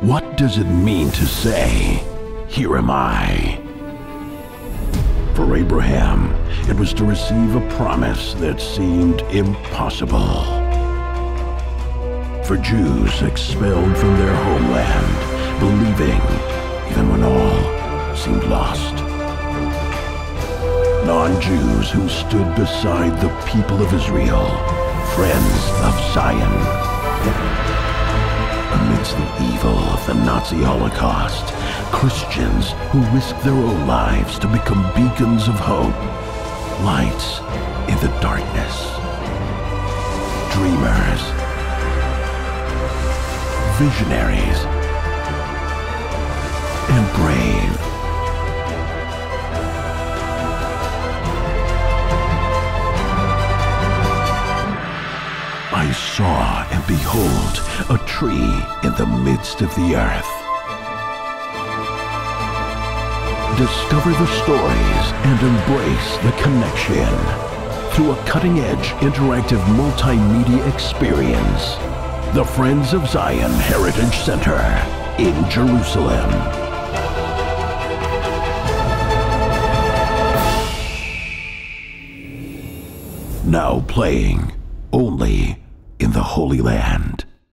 What does it mean to say, Here am I? For Abraham, it was to receive a promise that seemed impossible. For Jews expelled from their homeland, believing even when all seemed lost. Non-Jews who stood beside the people of Israel, friends of Zion. The Nazi Holocaust, Christians who risked their own lives to become beacons of hope, lights in the darkness, dreamers, visionaries, and brave. I saw and behold a tree in the midst of the earth. Discover the stories and embrace the connection through a cutting edge interactive multimedia experience. The Friends of Zion Heritage Center in Jerusalem. Now playing only Holy Land.